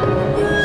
you